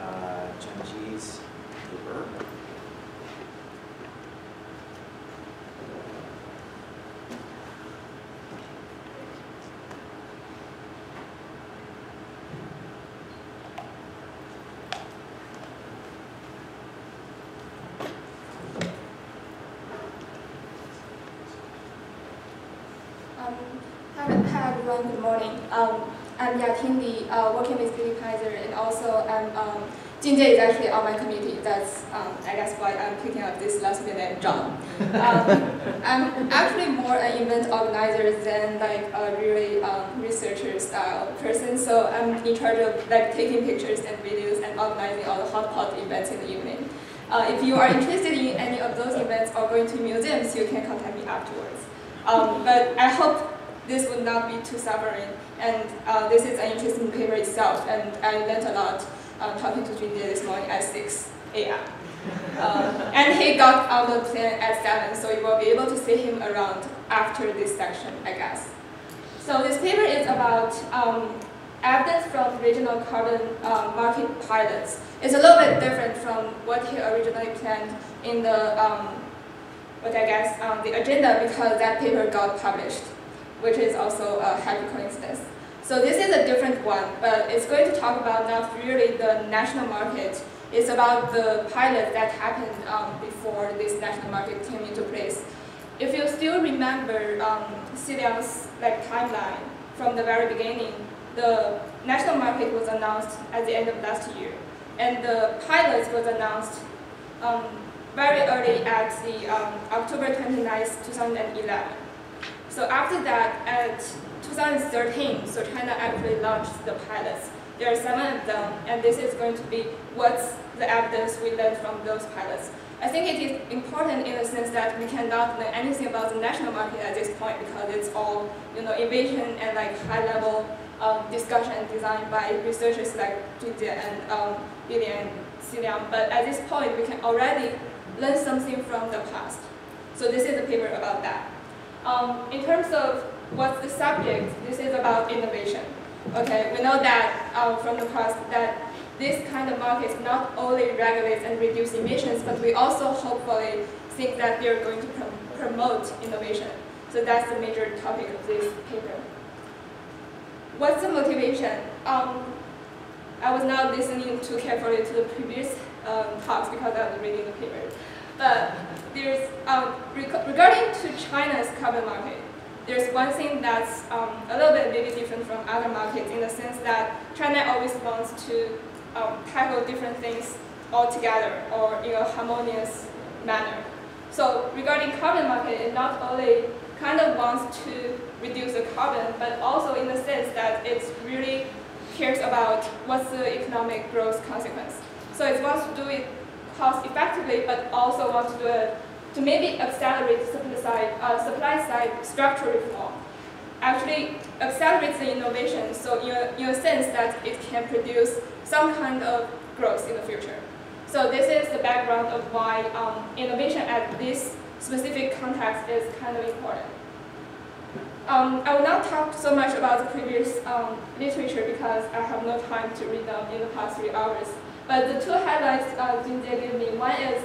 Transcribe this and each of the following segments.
uh, paper. Um, hi everyone, good morning. Um, I'm Yating Li, uh, working with Kaiser, and also I'm, um, Junjie is actually on my committee. That's, um, I guess, why I'm picking up this last minute job. Um, I'm actually more an event organizer than like a really um, researcher style person, so I'm in charge of like taking pictures and videos and organizing all the hot pot events in the evening. Uh, if you are interested in any of those events or going to museums, you can contact me afterwards. Um, but I hope this would not be too suffering. And uh, this is an interesting paper itself, and I learned a lot uh, talking to Junjie this morning at 6 a.m. Uh, and he got on the plane at 7, so you will be able to see him around after this section, I guess. So this paper is about um, evidence from regional carbon uh, market pilots. It's a little bit different from what he originally planned in the um, what I guess um, the agenda because that paper got published, which is also a happy coincidence. So this is a different one, but it's going to talk about not really the national market. It's about the pilot that happened um, before this national market came into place. If you still remember um, CDM's like timeline from the very beginning, the national market was announced at the end of last year, and the pilot was announced um, very early at the um, October 29, 2011. So after that, at 2013, so China actually launched the pilots. There are seven of them, and this is going to be what's the evidence we learned from those pilots. I think it is important in the sense that we cannot learn anything about the national market at this point because it's all, you know, innovation and like high-level um, discussion designed by researchers like Junjie and um, Billy and Cilian. But at this point, we can already learn something from the past. So this is a paper about that. Um, in terms of what's the subject, this is about innovation. Okay, we know that um, from the past that this kind of market not only regulates and reduce emissions, but we also hopefully think that they're going to prom promote innovation. So that's the major topic of this paper. What's the motivation? Um, I was not listening too carefully to the previous um, talks because I was reading the paper. But there's, um, regarding to China's carbon market, there's one thing that's um, a little bit maybe different from other markets in the sense that China always wants to um, tackle different things all together or in a harmonious manner. So regarding carbon market, it not only kind of wants to reduce the carbon, but also in the sense that it really cares about what's the economic growth consequence. So it wants to do it cost effectively, but also wants to do it to maybe accelerate supply side, uh, supply side structural reform. Actually accelerates the innovation, so in a, in a sense that it can produce some kind of growth in the future. So this is the background of why um, innovation at this specific context is kind of important. Um, I will not talk so much about the previous um, literature because I have no time to read them in the past three hours. But the two highlights uh, Junjie gave me, one is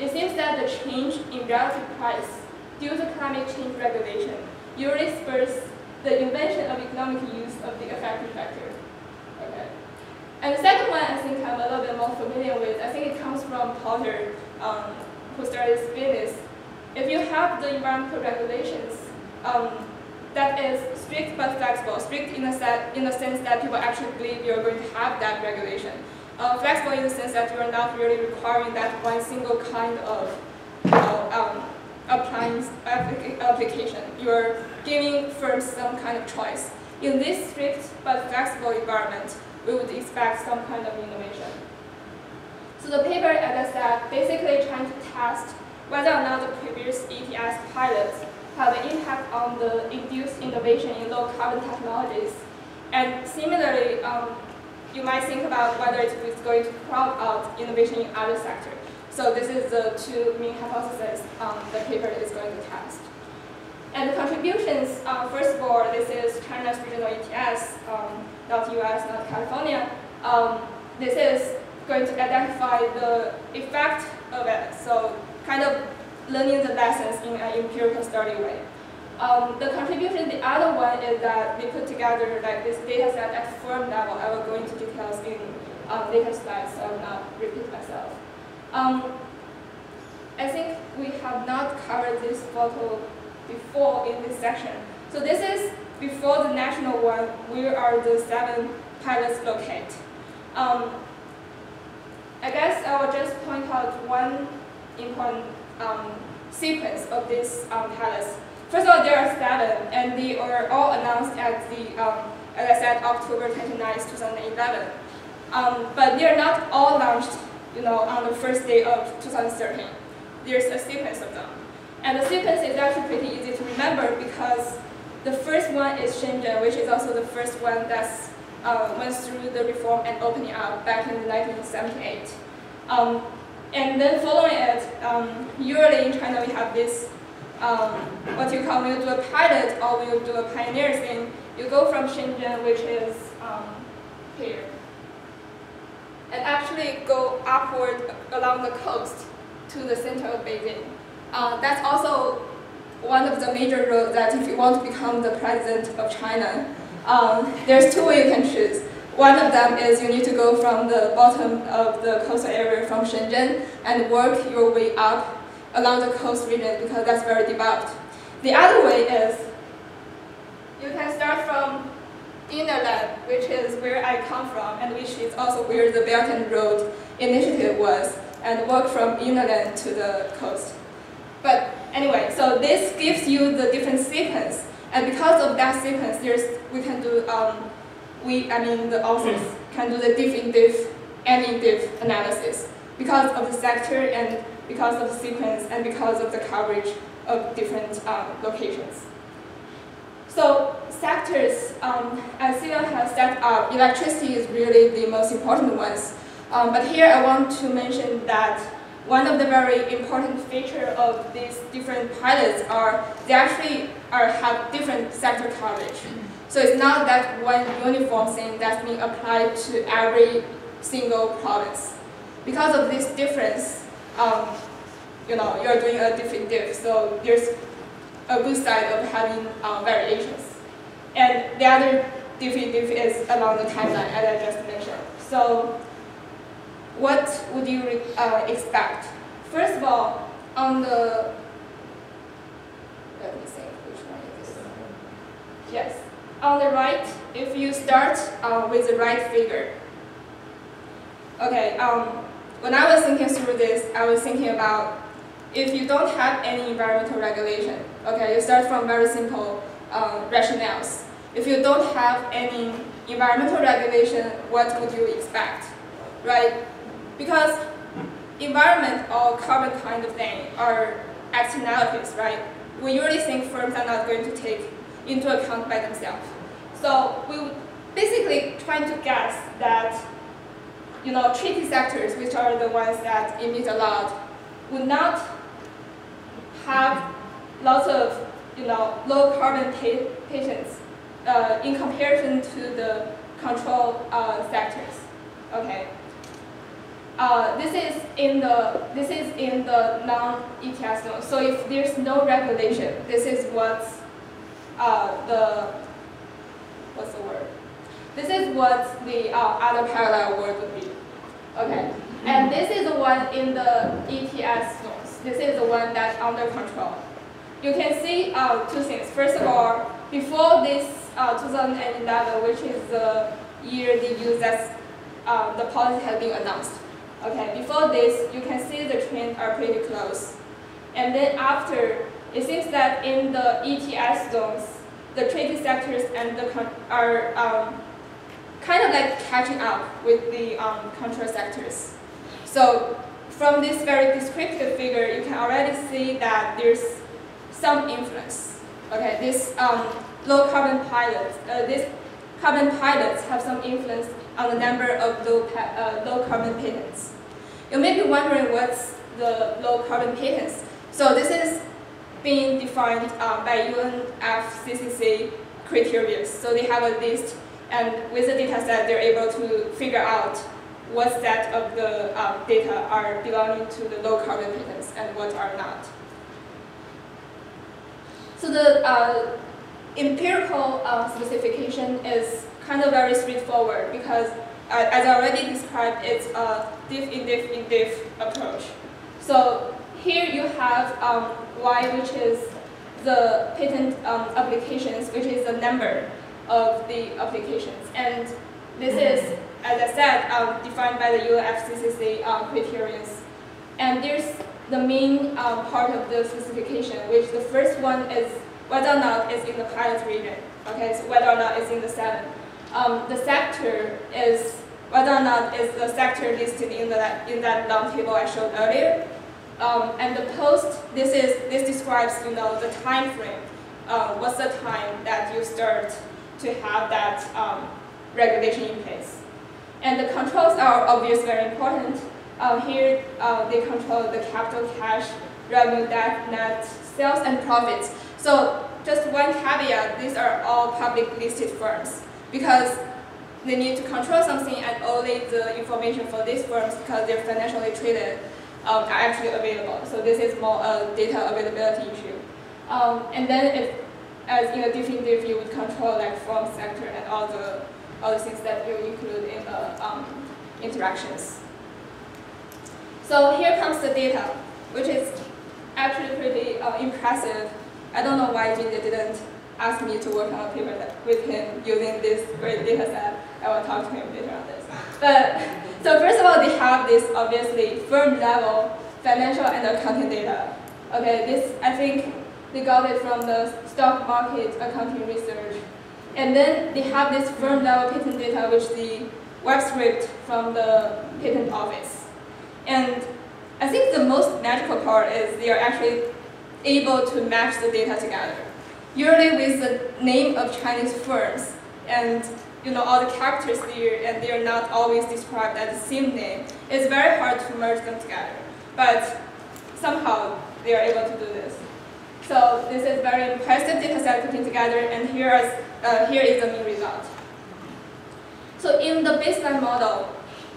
it seems that the change in relative price due to climate change regulation usually spurs the invention of economic use of the effective factor. Okay. And the second one I think I'm a little bit more familiar with, I think it comes from Porter, um, who started this business. If you have the environmental regulations, um, that is strict but flexible. Strict in the, set, in the sense that people actually believe you're going to have that regulation. Uh, flexible in the sense that you are not really requiring that one single kind of know, um, appliance applica application. You're giving firms some kind of choice. In this strict but flexible environment, we would expect some kind of innovation. So the paper, as I said, basically trying to test whether or not the previous ETS pilots have an impact on the induced innovation in low carbon technologies. And similarly, um, you might think about whether it is going to crowd out innovation in other sectors. So this is the two main hypotheses um, the paper is going to test. And the contributions, uh, first of all, this is China's regional ETS, um, not US, not California. Um, this is going to identify the effect of it. So kind of learning the lessons in an empirical study way. Um, the contribution, the other one is that we put together like this data set at firm level. I will go into details in um, later slides, so I will not repeat myself. Um, I think we have not covered this photo before in this section. So this is before the national one, where are the seven pilots located? Um, I guess I will just point out one important um, sequence of these um, pilots. First of all, there are seven, and they are all announced at the, um, as I said, October 29, 2011. Um, but they are not all launched, you know, on the first day of 2013. There's a sequence of them. And the sequence is actually pretty easy to remember because the first one is Shenzhen, which is also the first one that's uh, went through the reform and opening up back in 1978. Um, and then following it, um, usually in China we have this, um, what you call, you do a pilot or you do a pioneer thing, you go from Shenzhen, which is um, here, and actually go upward along the coast to the center of Beijing. Uh, that's also one of the major roads that if you want to become the president of China, um, there's two ways you can choose. One of them is you need to go from the bottom of the coastal area from Shenzhen and work your way up along the coast region because that's very developed. The other way is you can start from inland, which is where I come from and which is also where the Belt and Road Initiative was, and work from inland to the coast. But anyway, so this gives you the different sequence. And because of that sequence, there's, we can do, um, we, I mean the authors can do the diff in diff and in diff analysis because of the sector and because of the sequence and because of the coverage of different um, locations. So sectors, um, as Celia has set up, electricity is really the most important ones. Um, but here I want to mention that one of the very important feature of these different pilots are they actually are, have different sector coverage. So it's not that one uniform thing that's being applied to every single province. Because of this difference, um, you know, you're doing a different diff, so there's a good side of having um, variations. And the other diffy diff is along the timeline, as I just mentioned. So what would you uh, expect? First of all, on the, let me see which one is this? Yes. On the right, if you start uh, with the right figure. Okay, um, when I was thinking through this, I was thinking about if you don't have any environmental regulation, okay, you start from very simple um, rationales. If you don't have any environmental regulation, what would you expect, right? Because environment or carbon kind of thing are externalities, right? We usually think firms are not going to take into account by themselves. So we basically trying to guess that you know, treaty sectors, which are the ones that emit a lot, would not have lots of you know, low carbon patents uh, in comparison to the control uh, sectors. Okay. Uh, this is in the this is in the non-ETS zone. So if there's no regulation, this is what's uh, the what's the word? This is what the uh, other parallel word would be. Okay, and this is the one in the ETS zones. This is the one that's under control. You can see uh, two things. First of all, before this uh, 2011, which is the year the as uh, the policy has been announced. Okay, before this, you can see the trends are pretty close. And then after, it seems that in the ETS zones, the trading sectors and the are um, kind of like catching up with the um, control sectors. So from this very descriptive figure, you can already see that there's some influence. Okay, this um, low carbon pilots, uh, these carbon pilots have some influence on the number of low, uh, low carbon patents. You may be wondering what's the low carbon patents. So this is being defined uh, by UNFCCC criteria. So they have a list, and with the data set, they're able to figure out what set of the um, data are belonging to the low carbon patents and what are not. So the uh, empirical uh, specification is kind of very straightforward because uh, as I already described, it's a diff in diff in diff approach. So here you have um, Y, which is the patent um, applications, which is the number of the applications. And this is, as I said, um, defined by the UNFCCC um, criteria. And there's the main um, part of the specification, which the first one is whether or not it's in the pilot region. Okay, so whether or not it's in the seven. Um, the sector is whether or not it's the sector listed in that in that long table I showed earlier. Um, and the post, this is this describes you know the time frame. Um, what's the time that you start to have that um, regulation in place? And the controls are obviously very important. Uh, here uh, they control the capital cash, revenue, debt, net, sales, and profits. So just one caveat: these are all public listed firms because they need to control something and only the information for these firms because they're financially traded um, are actually available. So this is more a data availability issue. Um, and then if, as in a definitive, you would control like form sector and all the other things that you include in the um, interactions. So here comes the data, which is actually pretty uh, impressive. I don't know why Junjie didn't ask me to work on a paper with him using this great data set. I will talk to him later on this. But so first of all, they have this obviously firm level financial and accounting data. Okay, this I think they got it from the stock market accounting research. And then they have this firm level patent data which they web scraped from the patent office. And I think the most magical part is they are actually able to match the data together. Usually with the name of Chinese firms and you know, all the characters there and they're not always described as the same name, it's very hard to merge them together. But somehow they are able to do this. So this is very impressive data set putting together and here is, uh, here is the main result. So in the baseline model,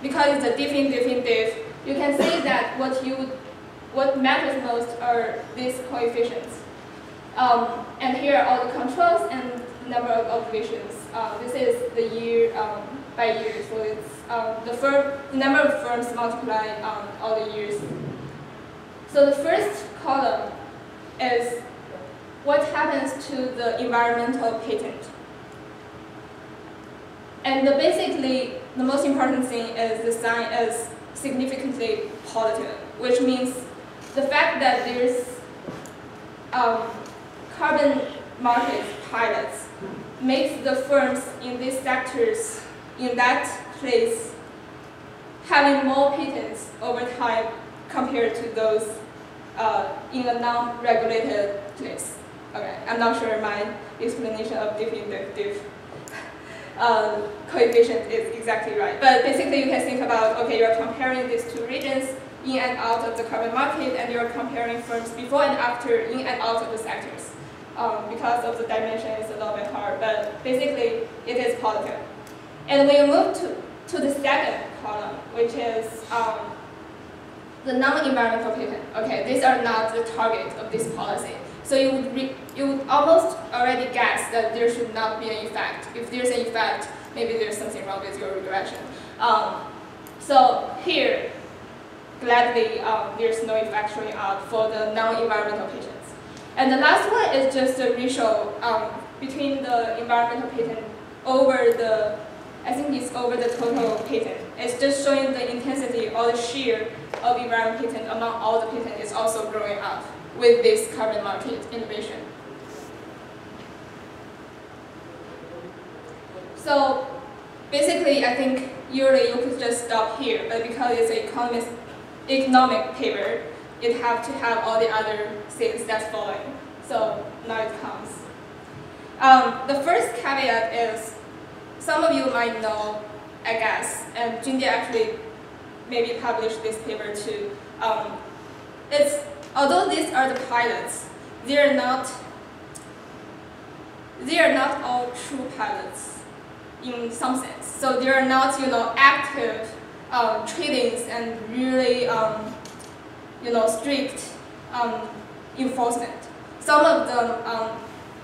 because it's a diff in diff in diff, you can say that what you what matters most are these coefficients. Um, and here are all the controls and number of observations. Uh, this is the year um, by year, so it's um, the, firm, the number of firms multiply um, all the years. So the first column is what happens to the environmental patent. And the basically, the most important thing is the sign is significantly positive, which means the fact that there's um, carbon market pilots makes the firms in these sectors in that place having more patents over time compared to those uh, in a non-regulated place. Okay, I'm not sure my explanation of definitive uh, coefficient is exactly right. But basically you can think about, okay, you're comparing these two regions in and out of the carbon market and you're comparing firms before and after in and out of the sectors um, because of the dimension it's a little bit hard, but basically it is positive. And when you move to, to the second column, which is um, the non-environmental patent, okay, these are not the target of this policy. So you would, you would almost already guess that there should not be an effect. If there's an effect, maybe there's something wrong with your regression. Um, so here, gladly, um, there's no effect showing up for the non-environmental patents. And the last one is just the ratio um, between the environmental patent over the, I think it's over the total patent. It's just showing the intensity or the share of environmental patent among all the patent is also growing up with this carbon market innovation. So basically, I think usually you could just stop here, but because it's an economist, economic paper, it have to have all the other things that's following. So now it comes. Um, the first caveat is, some of you might know, I guess, and Junjie actually maybe published this paper too. Um, it's, although these are the pilots, they are not, they are not all true pilots in some sense. So they are not, you know, active um, tradings and really, um, you know, strict um, enforcement. Some of them um,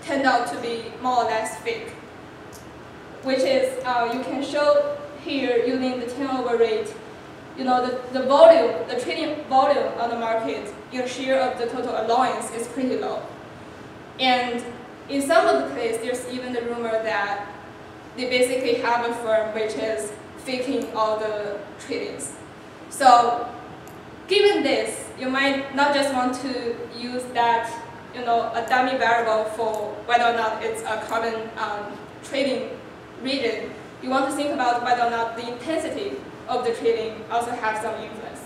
turned out to be more or less fake, which is uh, you can show here using the turnover rate. You know, the, the volume, the trading volume on the market in share of the total allowance is pretty low. And in some of the cases, there's even the rumor that they basically have a firm which is faking all the tradings. So given this, you might not just want to use that, you know, a dummy variable for whether or not it's a common um, trading region. You want to think about whether or not the intensity of the trading also has some influence.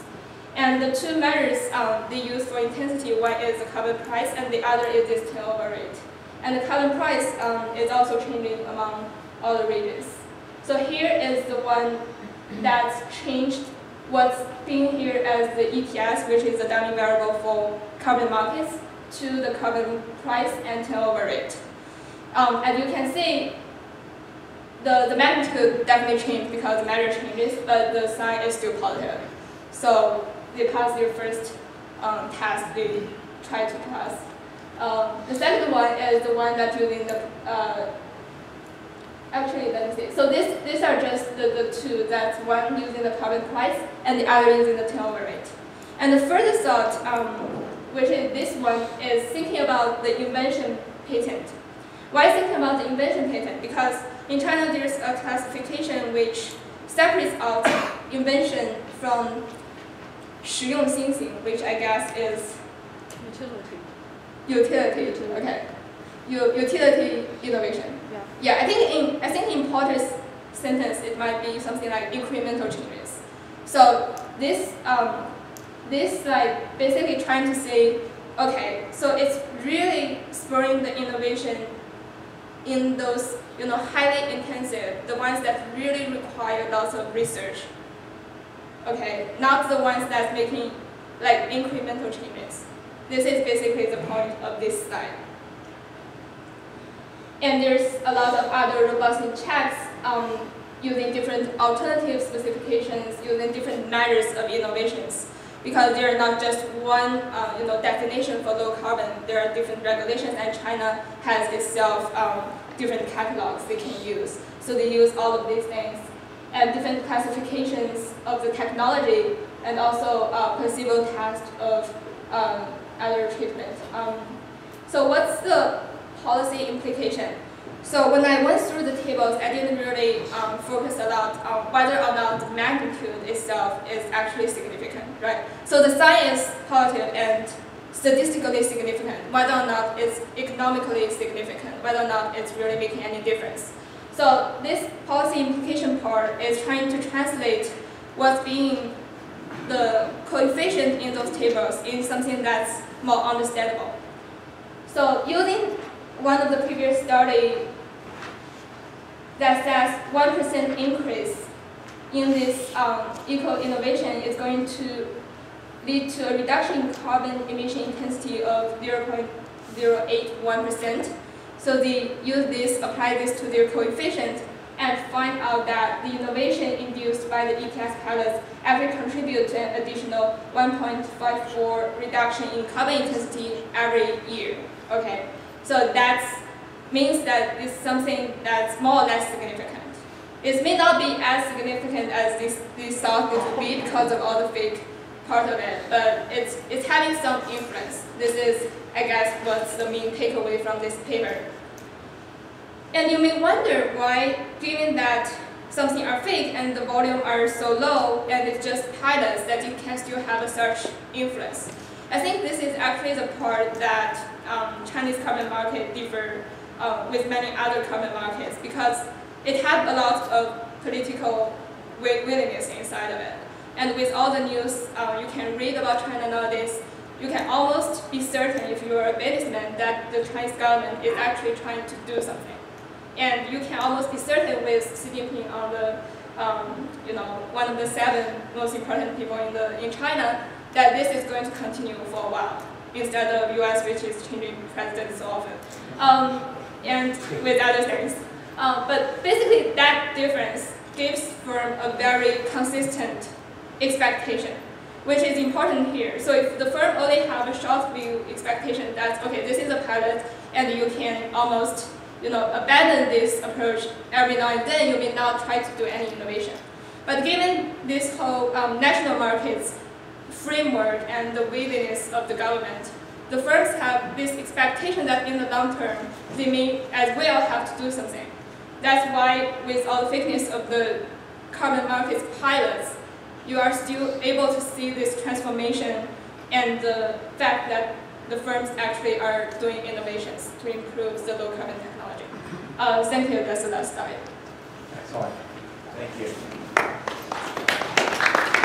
And the two measures um, they use for intensity, one is the carbon price and the other is this turnover rate. And the carbon price um, is also changing among all the regions. So here is the one that's changed what's being here as the ETS, which is the dummy variable for carbon markets, to the carbon price and turnover rate. Um, and you can see the, the magnitude definitely changed because the measure changes, but the sign is still positive. So they passed their first um, test they try to pass. Um, the second one is the one that's using the uh, Actually, let me see. So this, these are just the, the two. That's one using the carbon price and the other using the turnover rate. And the further thought, um, which is this one, is thinking about the invention patent. Why thinking about the invention patent? Because in China there's a classification which separates out invention from 实用新型, which I guess is Utility. utility. Okay. U utility innovation. Yeah. Yeah, I think in I think in Porter's sentence it might be something like incremental changes. So this um, this like basically trying to say, okay, so it's really spurring the innovation in those you know highly intensive, the ones that really require lots of research. Okay, not the ones that's making like incremental changes. This is basically the point of this slide. And there's a lot of other robustness checks um, using different alternative specifications, using different measures of innovations. Because there are not just one uh, you know, definition for low carbon, there are different regulations and China has itself um, different catalogs they can use. So they use all of these things and different classifications of the technology and also uh, placebo test of um, other treatment. Um, so what's the policy implication. So when I went through the tables, I didn't really um, focus a lot on whether or not the magnitude itself is actually significant, right? So the sign is positive and statistically significant, whether or not it's economically significant, whether or not it's really making any difference. So this policy implication part is trying to translate what's being the coefficient in those tables in something that's more understandable. So using one of the previous study that says 1% increase in this um, eco-innovation is going to lead to a reduction in carbon emission intensity of 0.081%. So they use this, apply this to their coefficient, and find out that the innovation induced by the ETS pilots actually contribute to an additional 1.54 reduction in carbon intensity every year. Okay, so that means that it's something that's more or less significant. It may not be as significant as this, this thought it would be because of all the fake part of it, but it's, it's having some influence. This is, I guess, what's the main takeaway from this paper. And you may wonder why, given that something are fake and the volume are so low and it's just pilots that you can still have a such influence. I think this is actually the part that um, Chinese carbon market differ uh, with many other carbon markets because it had a lot of political willingness inside of it. And with all the news uh, you can read about China nowadays, you can almost be certain if you're a businessman that the Chinese government is actually trying to do something. And you can almost be certain with Xi Jinping on the, um, you know, one of the seven most important people in, the, in China, that this is going to continue for a while instead of US, which is changing presidents so often, um, and with other things. Um, but basically, that difference gives firm a very consistent expectation, which is important here. So if the firm only have a short view expectation, that, okay, this is a pilot, and you can almost you know, abandon this approach every now and then, you may not try to do any innovation. But given this whole um, national markets framework and the willingness of the government, the firms have this expectation that in the long term, they may as well have to do something. That's why with all the thickness of the carbon markets pilots, you are still able to see this transformation and the fact that the firms actually are doing innovations to improve the low carbon technology. Uh, thank you, that's the last slide. Excellent. Thank you.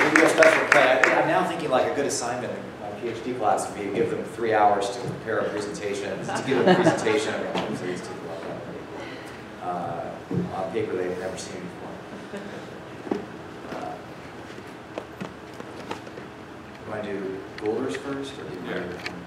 Maybe a special credit. I'm now thinking like a good assignment in my PhD class would be give them three hours to prepare a presentation, to give a presentation about what these two uh, on paper they've never seen before. Uh, You want to do Golders first, or do you do?